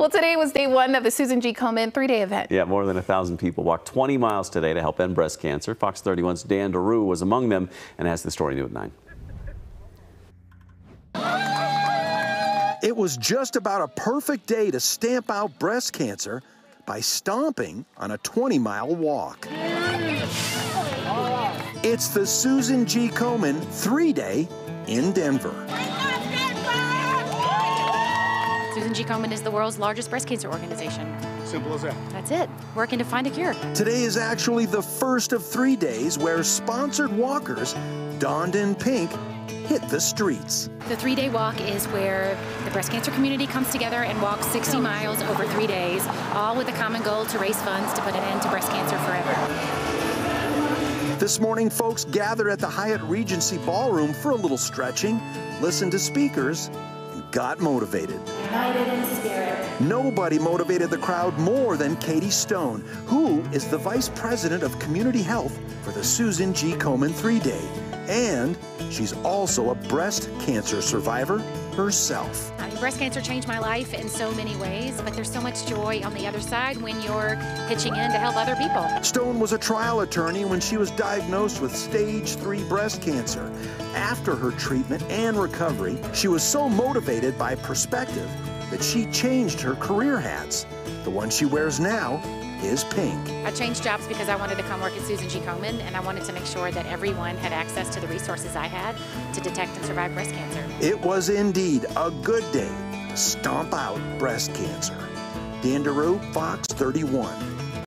Well, today was day one of the Susan G. Komen three-day event. Yeah, more than a thousand people walked 20 miles today to help end breast cancer. Fox 31's Dan Daru was among them and has the story new at 9. It was just about a perfect day to stamp out breast cancer by stomping on a 20-mile walk. It's the Susan G. Komen three-day in Denver. Susan G. Komen is the world's largest breast cancer organization. Simple as that. That's it. Working to find a cure. Today is actually the first of three days where sponsored walkers, donned in pink, hit the streets. The three day walk is where the breast cancer community comes together and walks 60 miles over three days, all with a common goal to raise funds to put an end to breast cancer forever. This morning, folks gathered at the Hyatt Regency Ballroom for a little stretching, listened to speakers, got motivated. United in spirit. Nobody motivated the crowd more than Katie Stone, who is the Vice President of Community Health for the Susan G. Komen 3 Day. And she's also a breast cancer survivor herself. Uh, I mean, breast cancer changed my life in so many ways, but there's so much joy on the other side when you're pitching in to help other people. Stone was a trial attorney when she was diagnosed with stage 3 breast cancer. After her treatment and recovery, she was so motivated by perspective that she changed her career hats. The one she wears now is pink. I changed jobs because I wanted to come work at Susan G. Komen and I wanted to make sure that everyone had access to the resources I had to detect and survive breast cancer. It was indeed a good day to stomp out breast cancer. Dan Daru, Fox 31.